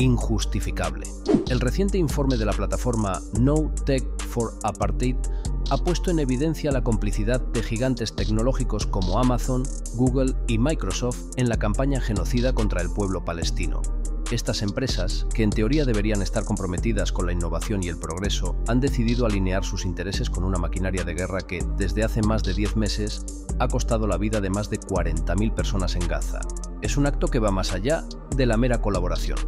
injustificable. El reciente informe de la plataforma No Tech for Apartheid ha puesto en evidencia la complicidad de gigantes tecnológicos como Amazon, Google y Microsoft en la campaña genocida contra el pueblo palestino. Estas empresas, que en teoría deberían estar comprometidas con la innovación y el progreso, han decidido alinear sus intereses con una maquinaria de guerra que, desde hace más de 10 meses, ha costado la vida de más de 40.000 personas en Gaza. Es un acto que va más allá de la mera colaboración.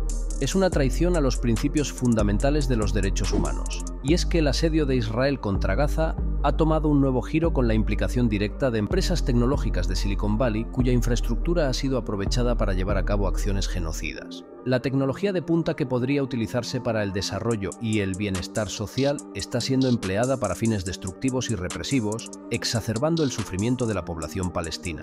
Es una traición a los principios fundamentales de los derechos humanos. Y es que el asedio de Israel contra Gaza ha tomado un nuevo giro con la implicación directa de empresas tecnológicas de Silicon Valley cuya infraestructura ha sido aprovechada para llevar a cabo acciones genocidas. La tecnología de punta que podría utilizarse para el desarrollo y el bienestar social está siendo empleada para fines destructivos y represivos, exacerbando el sufrimiento de la población palestina.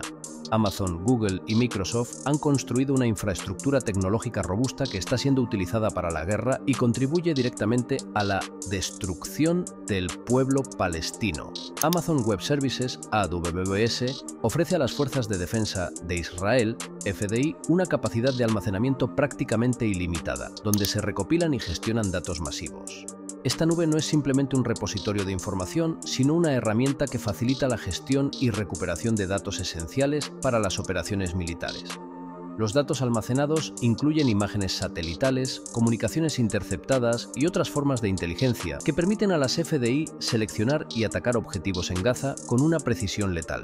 Amazon, Google y Microsoft han construido una infraestructura tecnológica robusta que está siendo utilizada para la guerra y contribuye directamente a la destrucción del pueblo palestino. Amazon Web Services, AWS, ofrece a las Fuerzas de Defensa de Israel, FDI, una capacidad de almacenamiento ilimitada, donde se recopilan y gestionan datos masivos. Esta nube no es simplemente un repositorio de información, sino una herramienta que facilita la gestión y recuperación de datos esenciales para las operaciones militares. Los datos almacenados incluyen imágenes satelitales, comunicaciones interceptadas y otras formas de inteligencia que permiten a las FDI seleccionar y atacar objetivos en Gaza con una precisión letal.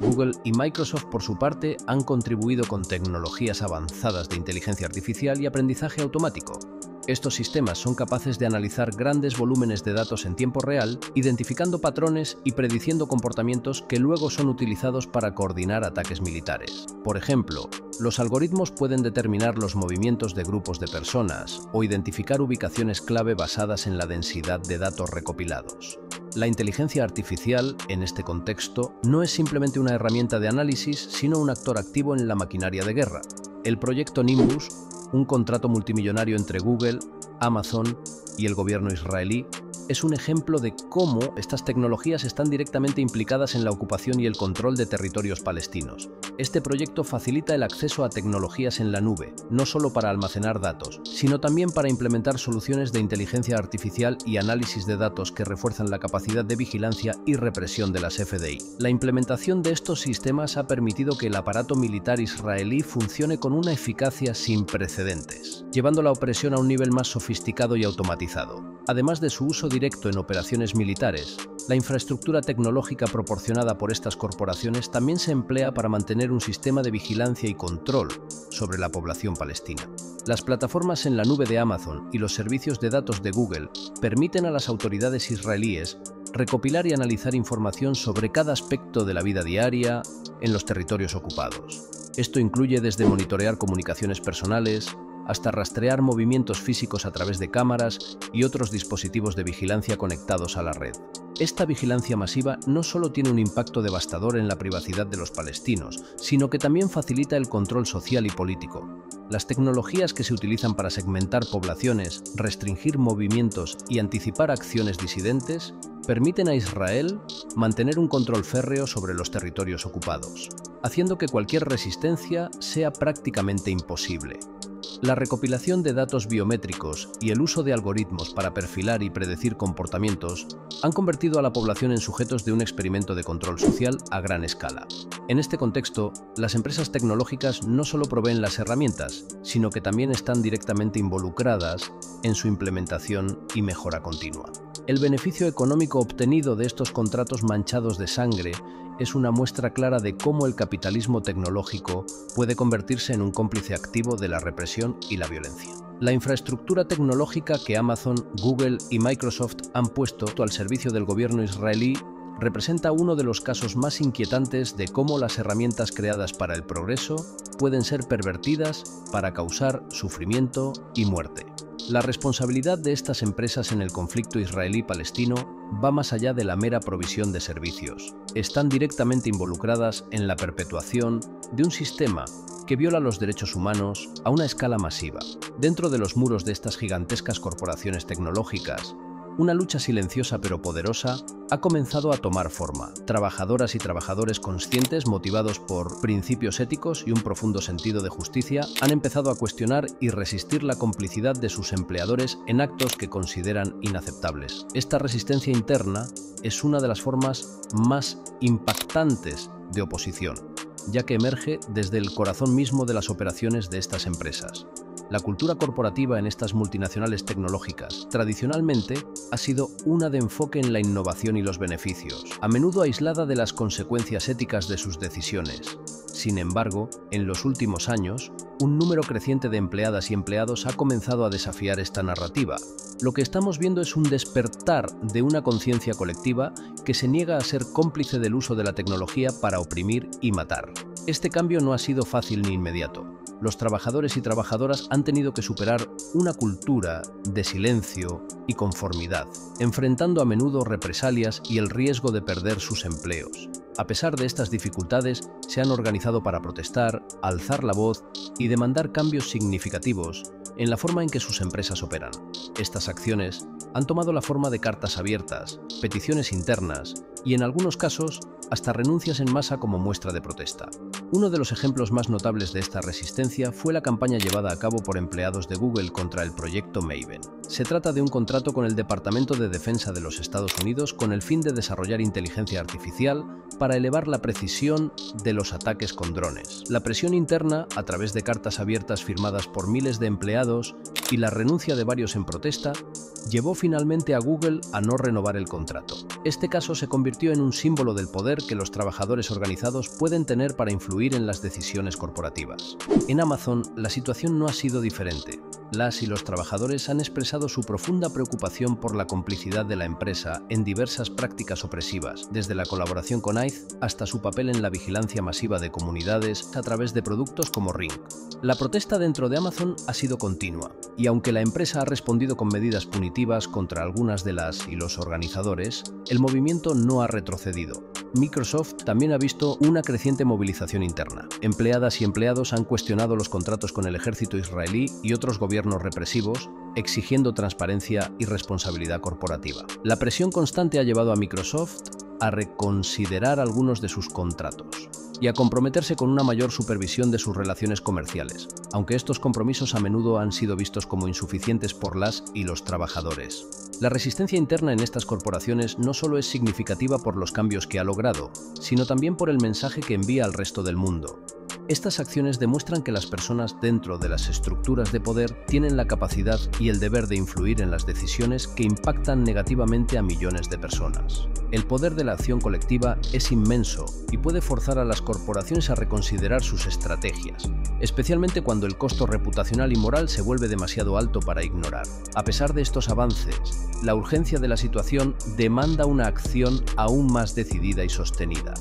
Google y Microsoft, por su parte, han contribuido con tecnologías avanzadas de inteligencia artificial y aprendizaje automático, estos sistemas son capaces de analizar grandes volúmenes de datos en tiempo real, identificando patrones y prediciendo comportamientos que luego son utilizados para coordinar ataques militares. Por ejemplo, los algoritmos pueden determinar los movimientos de grupos de personas o identificar ubicaciones clave basadas en la densidad de datos recopilados. La inteligencia artificial, en este contexto, no es simplemente una herramienta de análisis, sino un actor activo en la maquinaria de guerra. El proyecto Nimbus un contrato multimillonario entre Google, Amazon y el gobierno israelí es un ejemplo de cómo estas tecnologías están directamente implicadas en la ocupación y el control de territorios palestinos. Este proyecto facilita el acceso a tecnologías en la nube, no solo para almacenar datos, sino también para implementar soluciones de inteligencia artificial y análisis de datos que refuerzan la capacidad de vigilancia y represión de las FDI. La implementación de estos sistemas ha permitido que el aparato militar israelí funcione con una eficacia sin precedentes, llevando la opresión a un nivel más sofisticado y automatizado. Además de su uso directo en operaciones militares, la infraestructura tecnológica proporcionada por estas corporaciones también se emplea para mantener un sistema de vigilancia y control sobre la población palestina. Las plataformas en la nube de Amazon y los servicios de datos de Google permiten a las autoridades israelíes recopilar y analizar información sobre cada aspecto de la vida diaria en los territorios ocupados. Esto incluye desde monitorear comunicaciones personales, hasta rastrear movimientos físicos a través de cámaras y otros dispositivos de vigilancia conectados a la red. Esta vigilancia masiva no solo tiene un impacto devastador en la privacidad de los palestinos, sino que también facilita el control social y político. Las tecnologías que se utilizan para segmentar poblaciones, restringir movimientos y anticipar acciones disidentes permiten a Israel mantener un control férreo sobre los territorios ocupados, haciendo que cualquier resistencia sea prácticamente imposible. La recopilación de datos biométricos y el uso de algoritmos para perfilar y predecir comportamientos han convertido a la población en sujetos de un experimento de control social a gran escala. En este contexto, las empresas tecnológicas no solo proveen las herramientas, sino que también están directamente involucradas en su implementación y mejora continua. El beneficio económico obtenido de estos contratos manchados de sangre es una muestra clara de cómo el capitalismo tecnológico puede convertirse en un cómplice activo de la represión y la violencia. La infraestructura tecnológica que Amazon, Google y Microsoft han puesto al servicio del gobierno israelí representa uno de los casos más inquietantes de cómo las herramientas creadas para el progreso pueden ser pervertidas para causar sufrimiento y muerte. La responsabilidad de estas empresas en el conflicto israelí-palestino va más allá de la mera provisión de servicios. Están directamente involucradas en la perpetuación de un sistema que viola los derechos humanos a una escala masiva. Dentro de los muros de estas gigantescas corporaciones tecnológicas, una lucha silenciosa pero poderosa ha comenzado a tomar forma. Trabajadoras y trabajadores conscientes, motivados por principios éticos y un profundo sentido de justicia, han empezado a cuestionar y resistir la complicidad de sus empleadores en actos que consideran inaceptables. Esta resistencia interna es una de las formas más impactantes de oposición, ya que emerge desde el corazón mismo de las operaciones de estas empresas. La cultura corporativa en estas multinacionales tecnológicas tradicionalmente ha sido una de enfoque en la innovación y los beneficios, a menudo aislada de las consecuencias éticas de sus decisiones. Sin embargo, en los últimos años, un número creciente de empleadas y empleados ha comenzado a desafiar esta narrativa. Lo que estamos viendo es un despertar de una conciencia colectiva que se niega a ser cómplice del uso de la tecnología para oprimir y matar. Este cambio no ha sido fácil ni inmediato los trabajadores y trabajadoras han tenido que superar una cultura de silencio y conformidad, enfrentando a menudo represalias y el riesgo de perder sus empleos. A pesar de estas dificultades, se han organizado para protestar, alzar la voz y demandar cambios significativos en la forma en que sus empresas operan. Estas acciones han tomado la forma de cartas abiertas, peticiones internas y en algunos casos hasta renuncias en masa como muestra de protesta. Uno de los ejemplos más notables de esta resistencia fue la campaña llevada a cabo por empleados de Google contra el proyecto Maven. Se trata de un contrato con el Departamento de Defensa de los Estados Unidos con el fin de desarrollar inteligencia artificial para elevar la precisión de los ataques con drones. La presión interna, a través de cartas abiertas firmadas por miles de empleados y la renuncia de varios en protesta, llevó finalmente a Google a no renovar el contrato. Este caso se convirtió en un símbolo del poder que los trabajadores organizados pueden tener para influir en las decisiones corporativas. En Amazon, la situación no ha sido diferente. Las y los trabajadores han expresado su profunda preocupación por la complicidad de la empresa en diversas prácticas opresivas, desde la colaboración con ICE hasta su papel en la vigilancia masiva de comunidades a través de productos como Ring. La protesta dentro de Amazon ha sido continua, y aunque la empresa ha respondido con medidas punitivas contra algunas de las y los organizadores, el movimiento no ha retrocedido. Microsoft también ha visto una creciente movilización interna. Empleadas y empleados han cuestionado los contratos con el ejército israelí y otros gobiernos represivos, exigiendo transparencia y responsabilidad corporativa. La presión constante ha llevado a Microsoft a reconsiderar algunos de sus contratos y a comprometerse con una mayor supervisión de sus relaciones comerciales, aunque estos compromisos a menudo han sido vistos como insuficientes por las y los trabajadores. La resistencia interna en estas corporaciones no solo es significativa por los cambios que ha logrado, sino también por el mensaje que envía al resto del mundo. Estas acciones demuestran que las personas dentro de las estructuras de poder tienen la capacidad y el deber de influir en las decisiones que impactan negativamente a millones de personas. El poder de la acción colectiva es inmenso y puede forzar a las corporaciones a reconsiderar sus estrategias, especialmente cuando el costo reputacional y moral se vuelve demasiado alto para ignorar. A pesar de estos avances, la urgencia de la situación demanda una acción aún más decidida y sostenida.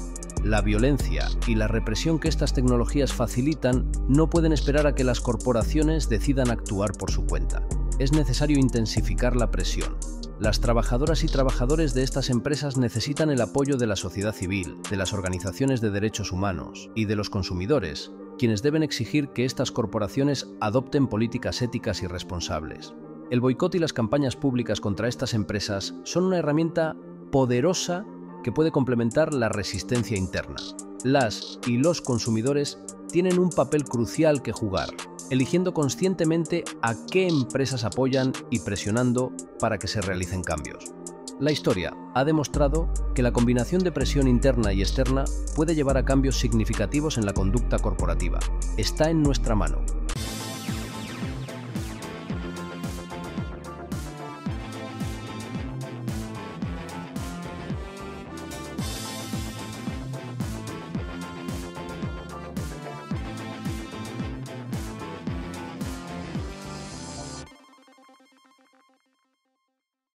La violencia y la represión que estas tecnologías facilitan no pueden esperar a que las corporaciones decidan actuar por su cuenta. Es necesario intensificar la presión. Las trabajadoras y trabajadores de estas empresas necesitan el apoyo de la sociedad civil, de las organizaciones de derechos humanos y de los consumidores, quienes deben exigir que estas corporaciones adopten políticas éticas y responsables. El boicot y las campañas públicas contra estas empresas son una herramienta poderosa que puede complementar la resistencia interna. Las y los consumidores tienen un papel crucial que jugar, eligiendo conscientemente a qué empresas apoyan y presionando para que se realicen cambios. La historia ha demostrado que la combinación de presión interna y externa puede llevar a cambios significativos en la conducta corporativa. Está en nuestra mano